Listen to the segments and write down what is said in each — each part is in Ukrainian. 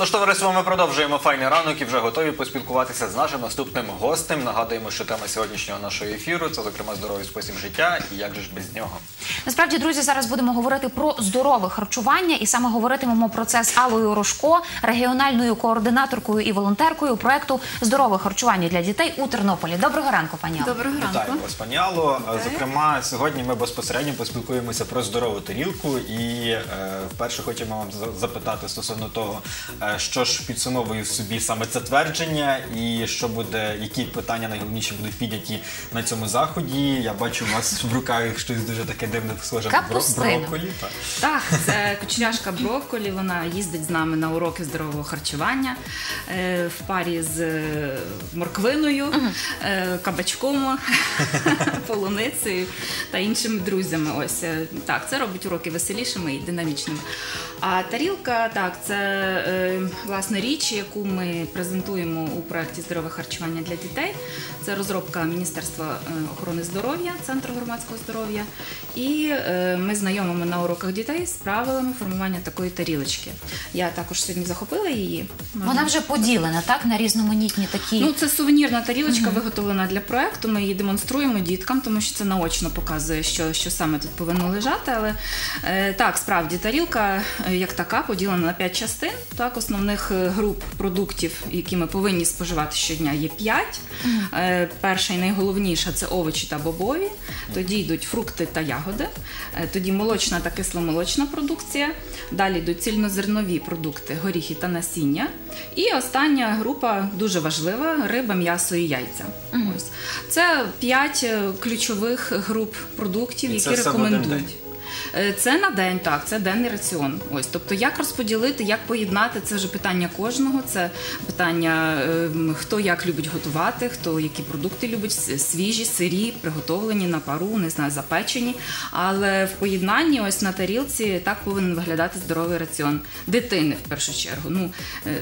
Тож, товариство, ми продовжуємо файний ранок і вже готові поспілкуватися з нашим наступним гостем. Нагадуємо, що тема сьогоднішнього нашого ефіру це, зокрема, здоровий спосіб життя і як же ж без нього. Насправді, друзі, зараз будемо говорити про здорове харчування, і саме говоритимемо про це з Аллою Рожко, регіональною координаторкою і волонтеркою проекту Здорове харчування для дітей у Тернополі. Доброго ранку, пані Алло. Доброго ранку. Вітаємо вас, пані Алло. Зокрема, сьогодні ми безпосередньо поспілкуємося про здорову тарілку. І е, вперше хочемо вам за- запитати стосовно того, е, що ж підсумовує в собі саме це твердження, і що буде, які питання найголовніші будуть підняті на цьому заході. Я бачу у вас в руках щось дуже таке дивне, схоже на бро- брокколі. Так. Так, це кучеряшка брокколі. Вона їздить з нами на уроки здорового харчування е, в парі з е, морквиною, е, кабачком, полуницею та іншими друзями. Ось е, так, це робить уроки веселішими і динамічними. А тарілка, так, це е, власне річ, яку ми презентуємо у проєкті здорове харчування для дітей. Це розробка Міністерства е, охорони здоров'я, Центру громадського здоров'я. І е, ми знайомимо на уроках дітей з правилами формування такої тарілочки. Я також сьогодні захопила її. Вона вже поділена так на різноманітні такі. Ну, це сувенірна тарілочка, виготовлена для проекту. Ми її демонструємо діткам, тому що це наочно показує, що, що саме тут повинно лежати. Але е, так, справді тарілка як така поділена на п'ять частин. Так, основних е, груп продуктів, які ми повинні споживати щодня, є п'ять. Е, перша і найголовніша це овочі та бобові. Тоді йдуть фрукти та ягоди. Е, тоді молочна та кисломолочна продукція. Далі йдуть цільнозернові продукти, горіхи та насіння. І остання група дуже важлива риба, м'ясо і яйця. Ось це п'ять ключових груп продуктів, І які все в один рекомендують. день? Е, Це на день, так, це денний раціон. Ось, тобто, як розподілити, як поєднати, це вже питання кожного. Це питання, ем, хто як любить готувати, хто які продукти любить, свіжі, сирі, приготовлені на пару, не знаю, запечені. Але в поєднанні, ось на тарілці, так повинен виглядати здоровий раціон дитини в першу чергу. Ну, е,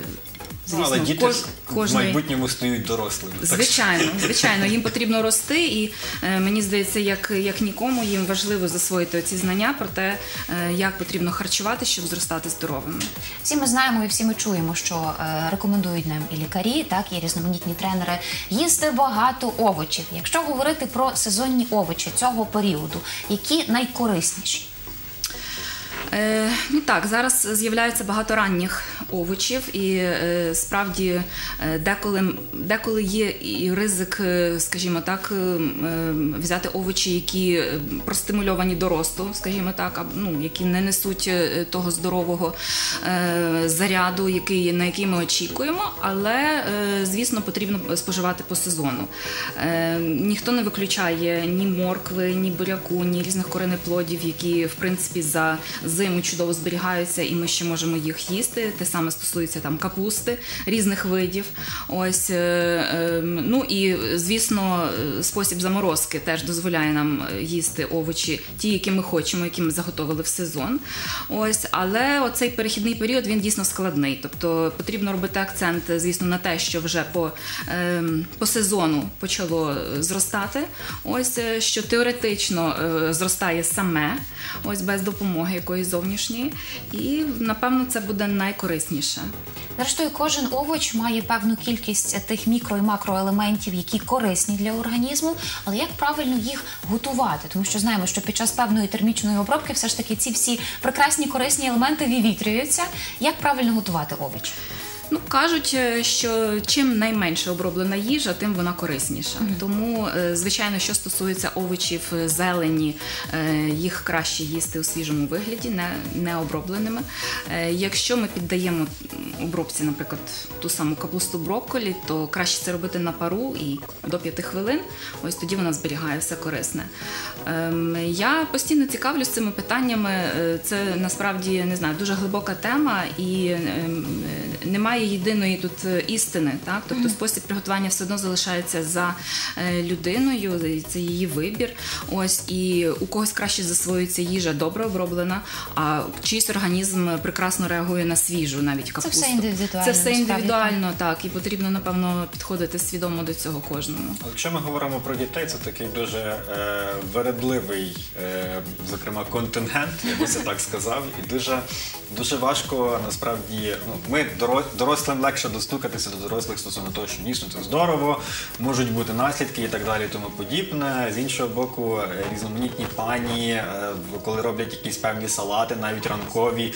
звісно, Але діти кож- в майбутньому стають дорослими. Так Звичайно, звичайно, їм потрібно рости, і е, мені здається, як, як нікому їм важливо засвоїти ці знання про те, е, як потрібно харчувати, щоб зростати здоровими. Всі ми знаємо і всі ми чуємо, що е, рекомендують нам і лікарі, так і різноманітні тренери їсти багато овочів. Якщо говорити про сезонні овочі цього періоду, які найкорисніші? Е, ну так, зараз з'являється багато ранніх овочів, і е, справді е, деколи, деколи є і ризик, е, скажімо так, взяти овочі, які простимульовані до росту, скажімо так, ну, які не несуть того здорового заряду, який, на який ми очікуємо, але звісно потрібно споживати по сезону. Ніхто не виключає ні моркви, ні буряку, ні різних коренеплодів, які в принципі за зиму чудово зберігаються, і ми ще можемо їх їсти. Те саме стосується там капусти різних видів. Ось е, е, ну і звісно, спосіб заморозки теж дозволяє нам їсти овочі, ті, які ми хочемо, які ми заготовили в сезон. Ось, але оцей перехідний період він дійсно складний. Тобто потрібно робити акцент, звісно, на те, що вже по, ем, по сезону почало е, зростати. Ось е, що теоретично зростає саме, ось без допомоги якоїсь зовнішньої. І напевно це буде найкорисніше. Зрештою, кожен овоч має певну кількість тих мікро і макроелементів, які корисні для організму. Але як правильно їх готувати? Тому що знаємо, що під час певної термічної обробки все ж таки ці всі прекрасні корисні елементи вивітрюються. Як правильно готувати овоч? Ну кажуть, е, що чим найменше оброблена їжа, тим вона корисніша. Тому, е, звичайно, що стосується овочів, е, зелені, їх краще їсти у свіжому вигляді, не, не обробленими. Якщо ми піддаємо обробці, наприклад, ту саму капусту брокколі, то краще це робити на пару і до 5 хвилин. Ось тоді вона зберігає все корисне. Ем, Я постійно цікавлюсь цими питаннями. Це насправді не знаю, дуже глибока тема, і ем, немає немає єдиної тут е, істини, так тобто спосіб приготування все одно залишається за е, людиною, і це її вибір. Ось і у когось краще засвоюється їжа добре оброблена, а чийсь організм прекрасно реагує на свіжу, навіть капусту. все індивідуально, Це все індивідуально, так і потрібно напевно підходити свідомо до цього кожному. Якщо ми говоримо про дітей, це такий дуже е, вередливий, е, зокрема, контингент, я би це так сказав, і дуже, дуже важко насправді. Ну, ми доро- дорослим легше достукатися до дорослих стосовно того, що дійсно це здорово, можуть бути наслідки і так далі, і тому подібне. З іншого боку, е, різноманітні пані, е, коли роблять якісь певні салати, навіть ранкові.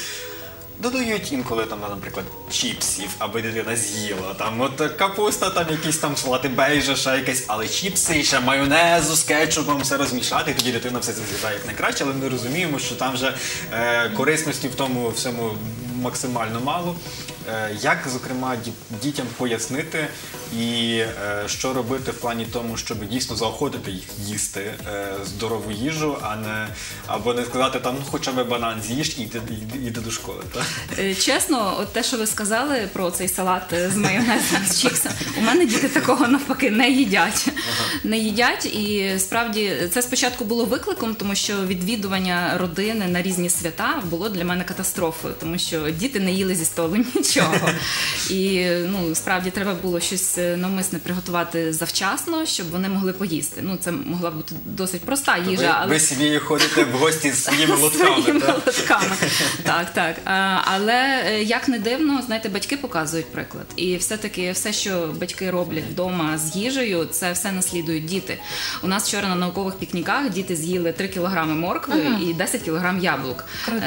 Додають інколи там, наприклад, чіпсів, аби дитина з'їла. Там от капуста, там якісь там салати бейжа, ще якесь, але чіпси, ще майонезу з кетчупом, все розмішати, і тоді дитина все це з'їдає як найкраще, але ми розуміємо, що там вже е, корисності в тому всьому максимально мало. Е, як, зокрема, ді- дітям пояснити і е, що робити в плані тому, щоб дійсно заохотити їх їсти е, здорову їжу, а не або не сказати там ну хоча б банан з'їж і йди, йди, йди до школи. Так? Е, Чесно, от те, що ви сказали про цей салат з майонезом з чіксом, у мене діти такого навпаки не їдять. Не їдять, і справді це спочатку було викликом, тому що відвідування родини на різні свята було для мене катастрофою, тому що діти не їли зі столу нічого. І ну справді треба було щось навмисне приготувати завчасно, щоб вони могли поїсти. Ну це могла бути досить проста їжа, ви, але ви собі ходите в гості з своїми лотками. Своїми так? лотками. Так, так. Але е, як не дивно, знаєте, батьки показують приклад. І все-таки все, що батьки роблять вдома з їжею, це все наслідують діти. У нас вчора на наукових пікніках діти з'їли 3 кілограми моркви і 10 кілограм яблук. Круто.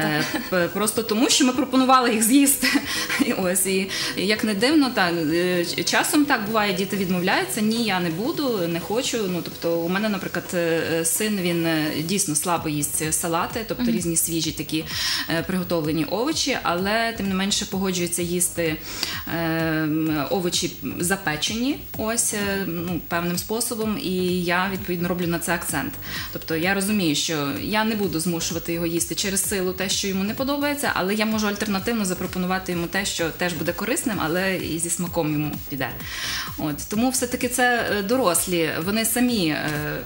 Е, Просто тому, що ми пропонували їх з'їсти. І ось і як не дивно, так е, часом так буває, діти відмовляються. Ні, я не буду, не хочу. Ну тобто, у мене, наприклад, е, син він е, дійсно слабо їсть салати, тобто різні свіжі такі е, приготовлені овочі, але тим не менше погоджується їсти е, овочі запечені, ось ну певним способом. І я відповідно роблю на це акцент. Тобто я розумію, що я не буду змушувати його їсти через силу те, що йому не подобається, але я можу альтернативно запропонувати йому те, що теж буде корисним, але і зі смаком йому піде. От тому все-таки це е, дорослі, вони самі е,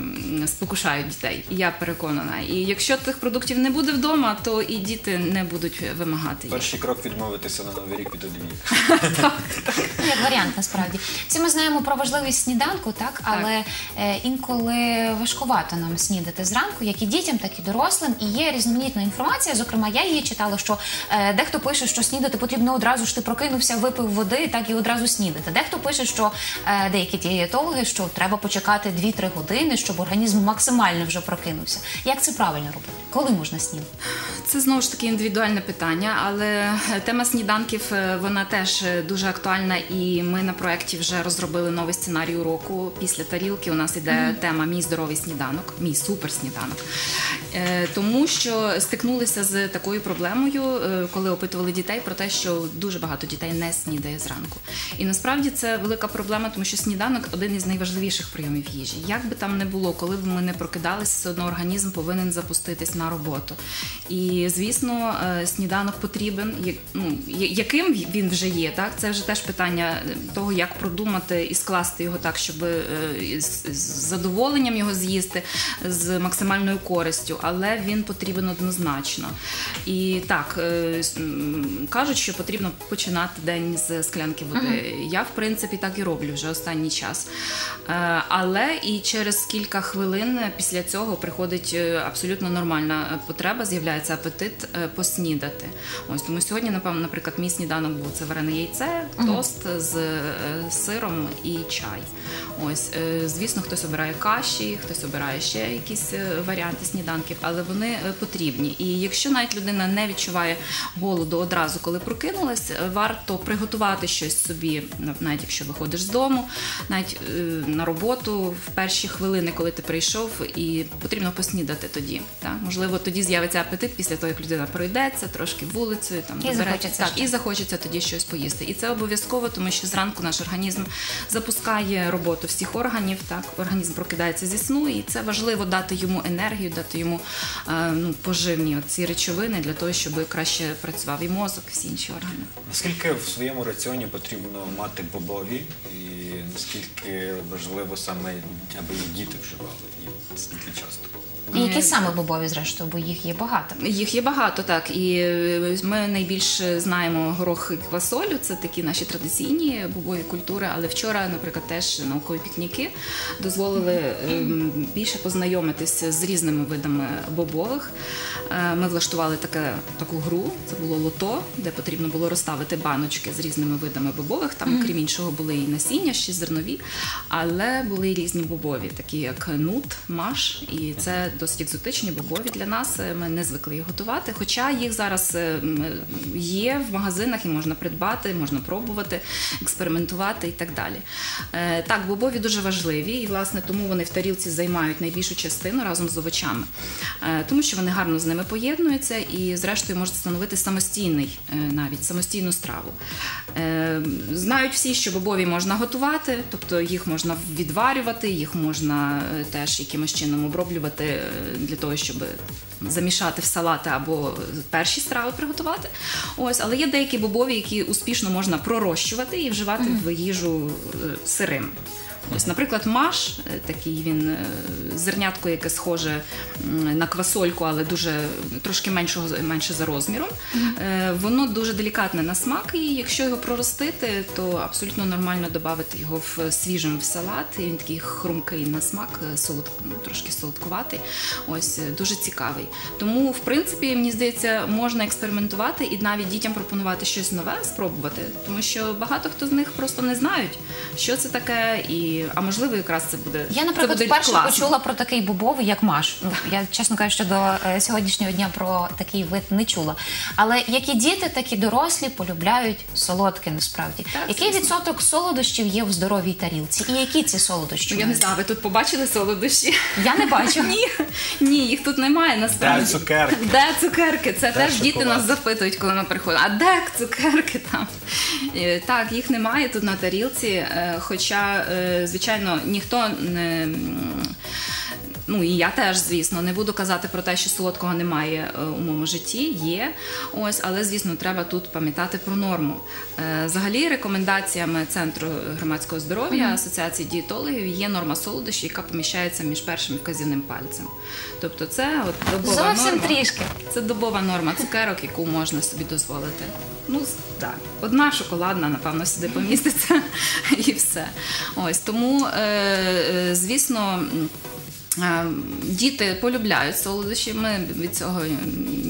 спокушають дітей. Я переконана. І якщо тих продуктів не буде вдома, то і діти не будуть вимагати їх. Перший крок відмовитися на новий рік від олії. Як варіант, насправді. Всі ми знаємо про важливість сніданку, так, але е, інколи важкувато нам снідати зранку, як і дітям, так і дорослим. І є різноманітна інформація. Зокрема, я її читала, що е, дехто пише, що снідати потрібно одразу ж ти прокинувся, випив води, так і одразу снідати. Дехто пише, що е, деякі дієтологи, що треба почекати 2-3 години, щоб організм максимально вже прокинувся. Як це правильно робити? Коли можна снідати? Це знову ж таки індивідуальне питання, але тема сніданків е, вона теж е, дуже актуальна, і ми на проєкті вже розробили новий сценарій уроку. Після тарілки у нас іде тема Мій здоровий сніданок, мій супер сніданок. Е, Тому що стикнулися з такою проблемою, е, коли опитували дітей про те, що дуже багато дітей не снідає зранку. І насправді це велика проблема, тому що сніданок один із найважливіших прийомів їжі. Як би там не було, коли б ми не прокидалися, все одно організм повинен запуститись на роботу. І звісно, е, сніданок потрібен. Ну яким він вже є, так це вже теж питання того, як продумати і скласти його так, щоб е, з задоволенням його з'їсти з максимальною користю, але він потрібен однозначно. І так е, кажуть, що потрібно починати день з склянки води. Я в принципі так і роблю вже останній час. Е, Але і через кілька хвилин після цього приходить е, абсолютно нормальна потреба, з'являється апетит е, поснідати. Ось тому сьогодні, напевно, наприклад, мій сніданок був це варене яйце, тост з сиром і чай. Ось, звісно, хтось обирає каші, хтось обирає ще якісь варіанти сніданків, але вони потрібні. І якщо навіть людина не відчуває голоду одразу, коли прокинулась, варто приготувати щось собі, навіть якщо виходиш з дому, навіть е, на роботу в перші хвилини, коли ти прийшов, і потрібно поснідати тоді. Так? Можливо, тоді з'явиться апетит після того, як людина пройдеться трошки вулицею, там І захочеться так, і захочеться тоді щось поїсти. І це обов'язково, тому що зранку наш організм запускає роботу всіх органів. Так, організм прокидається зі сну, і це важливо дати йому енергію, дати йому е, ну, поживні ці речовини для того, щоб краще працював і мозок, і всі інші органи. Наскільки в своєму раціоні потрібно мати бобові, і наскільки важливо саме, аби діти вживали, і скільки часто? І які саме бобові, зрештою, бо їх є багато. Їх є багато, так. І е, ми найбільше знаємо горох і квасолю, це такі наші традиційні бобові культури. Але вчора, наприклад, теж наукові пікніки дозволили ем, більше познайомитися з різними видами бобових. Е, Ми влаштували таке, таку гру, це було лото, де потрібно було розставити баночки з різними видами бобових. Там, крім іншого, були і насіння, ще зернові, але були і різні бобові, такі як нут, маш, і це досить екзотичні бобові для нас. Е, Ми не звикли їх готувати. Хоча їх зараз е, є в магазинах і можна придбати, можна пробувати, експериментувати і так далі. Е, Так, бобові дуже важливі, і власне тому вони в тарілці займають найбільшу частину разом з овочами, тому що вони гарно з ними поєднуються і, зрештою, можуть становити самостійний навіть самостійну страву. Знають всі, що бобові можна готувати, тобто їх можна відварювати, їх можна теж якимось чином оброблювати для того, щоб замішати в салати або перші страви приготувати. Ось, але є деякі бобові, які успішно можна пророщувати і вживати в їжу е, сирим. Ось, наприклад, маш, е, такий він е, зернятко, яке схоже на квасольку, але дуже трошки меншого менше за розміром. Е, Воно дуже делікатне на смак, і якщо його проростити, то абсолютно нормально додати його в свіжим в салат. І він такий хрумкий на смак, солод, ну, трошки солодкуватий. Ось дуже цікавий. Тому, в принципі, мені здається, можна експериментувати і навіть дітям пропонувати щось нове спробувати, тому що багато хто з них просто не знають, що це таке, і а можливо, якраз це буде Я, це наприклад, буде вперше класно. почула про такий бобовий, як маш. Ну, я, чесно кажучи, до е, сьогоднішнього дня про такий вид не чула. Але як і діти, так і дорослі полюбляють солодке насправді. Так, Який звісно. відсоток солодощів є в здоровій тарілці? І які ці солодощі? Ну, я не знаю, ви тут побачили солодощі? Я не бачу. Ні, ні, їх тут немає насправді. Де цукерки? Де цукерки? Це теж діти нас запитують, коли ми приходимо. А де цукерки там? Е, Так, їх немає тут на тарілці. е, Хоча, звичайно, ніхто не. Ну і я теж, звісно, не буду казати про те, що солодкого немає е, у моєму житті. Є ось, але звісно, треба тут пам'ятати про норму. Е, Взагалі, рекомендаціями центру громадського здоров'я асоціації дієтологів є норма солодощів, яка поміщається між першим і вказівним пальцем. Тобто, це от добова Зовсім норма. трішки. Це добова норма цукерок, яку можна собі дозволити. Ну, так, одна шоколадна, напевно, сюди поміститься і все. Ось тому, е, звісно. Е, Діти полюбляють солодощі, ми від цього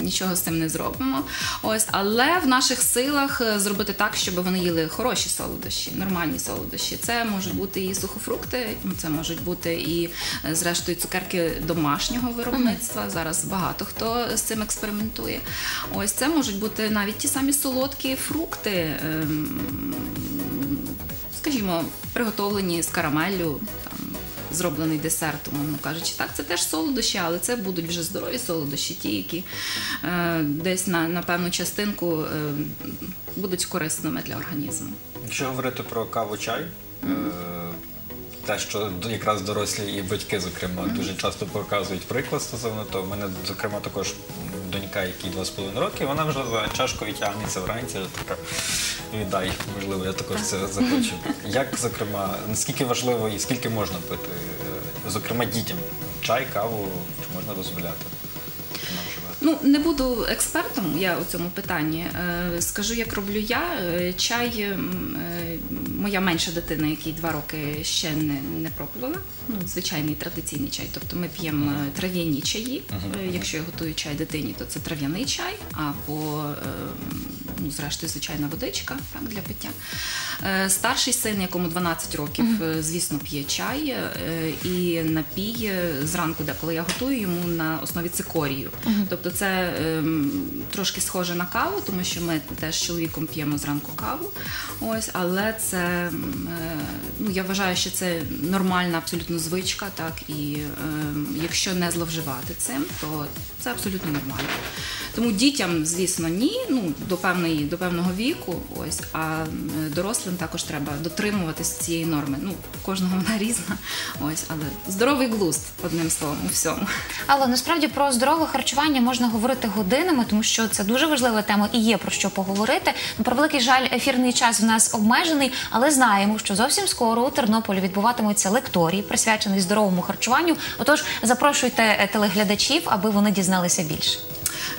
нічого з цим не зробимо. Ось, але в наших силах е, зробити так, щоб вони їли хороші солодощі, нормальні солодощі. Це можуть бути і сухофрукти, ну, це можуть бути і, е, зрештою, цукерки домашнього виробництва. Зараз багато хто з цим експериментує. Ось це можуть бути навіть ті самі солодкі фрукти. ем, скажімо, приготовлені з карамеллю, там зроблений десерт, умовно кажучи. Так, це теж солодощі, але це будуть вже здорові солодощі, ті, які е, десь на, на певну частинку е, будуть корисними для організму. Якщо говорити про каву чай, е, те, що якраз дорослі і батьки, зокрема, дуже часто показують приклад стосовно того. Мене, зокрема, також донька, якій 2,5 роки, вона вже за чашкою тягнеться вранці, така віддай, можливо, я також це захочу. Як, зокрема, наскільки важливо і скільки можна пити, зокрема, дітям чай, каву, чи можна дозволяти? Ну, не буду експертом я у цьому питанні. Е, Скажу, як роблю я. Е, Чай, е, моя менша дитина, якій два роки ще не, не пробувала. Ну, звичайний традиційний чай. Тобто ми п'ємо трав'яні чаї. Якщо я готую чай дитині, то це трав'яний чай або, е, ну, зрештою, звичайна водичка так, для пиття. Е, Старший син, якому 12 років, е, звісно, п'є чай е, і напій зранку, деколи я готую йому на основі цикорію. Тобто це ем, трошки схоже на каву, тому що ми теж з чоловіком п'ємо зранку каву. Ось, але це ну я вважаю, що це нормальна абсолютно звичка, так і ем, якщо не зловживати цим, то це абсолютно нормально. Тому дітям, звісно, ні. Ну до певної норми до певного віку. Ось а дорослим також треба дотримуватись цієї норми. Ну кожного вона різна. Ось, але здоровий глузд, одним словом, у всьому. Але насправді про здорове харчування можна говорити годинами, тому що це дуже важлива тема і є про що поговорити. Ну, Про великий жаль, ефірний час в нас обмежений, але знаємо, що зовсім скоро у Тернополі відбуватимуться лекторії, присвячені здоровому харчуванню. Отож, запрошуйте е, телеглядачів, аби вони дізналися більше.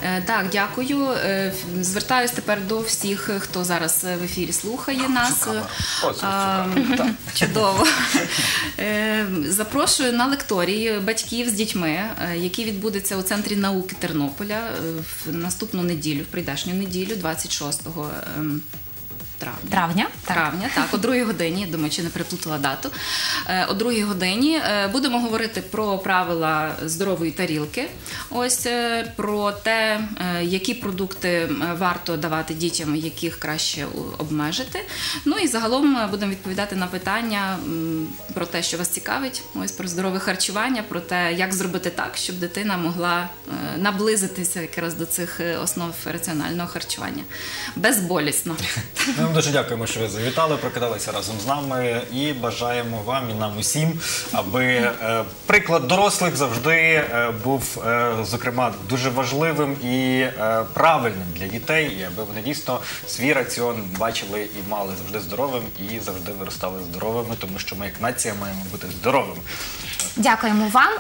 Е, Так, дякую. Е, Звертаюсь тепер до всіх, е, хто зараз е, в ефірі слухає нас. цікаво. А, Чудово. Е, Запрошую на лекторії батьків з дітьми, які відбудуться у центрі науки Тернополя е, в наступну неділю, в прийдешню неділю, 26 травня. Травня Травня, так, о другій годині, думаю, чи не переплутала дату. Е, О другій годині е, будемо говорити про правила здорової тарілки. Ось е, про те, які продукти варто давати дітям, яких краще обмежити. Ну і загалом будемо відповідати на питання про те, що вас цікавить, ось про здорове харчування, про те, як зробити так, щоб дитина могла наблизитися якраз до цих основ раціонального харчування безболісно. Ми дуже дякуємо, що ви завітали, прокидалися разом з нами і бажаємо вам і нам усім, аби е, приклад дорослих завжди е, був, е, зокрема, дуже важливим і правильним для дітей, і аби вони дійсно свій раціон бачили і мали завжди здоровим, і завжди виростали здоровими, тому що ми, як нація, маємо бути здоровими. дякуємо вам.